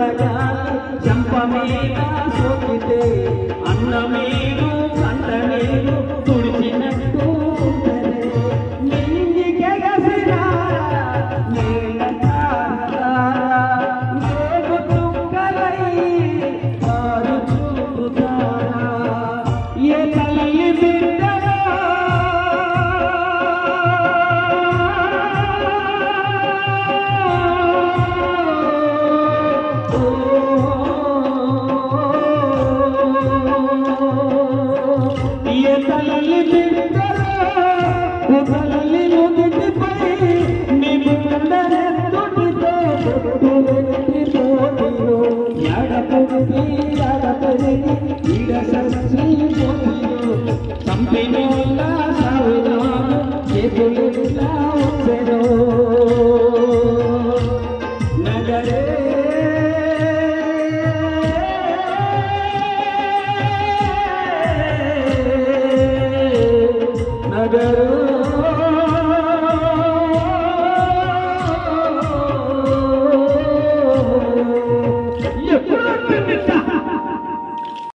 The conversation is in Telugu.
చూడగా చంప మీద సోకితే అన్న మీరు కంట మీరు తుడిచినట్టు ఏ తల్లి బిడ్డ ఏ తల్లి బిడ్డరా తల్లి నుదుటిపై నీ బిడ్డరెత్తుటితో పొట్టు ನಗರು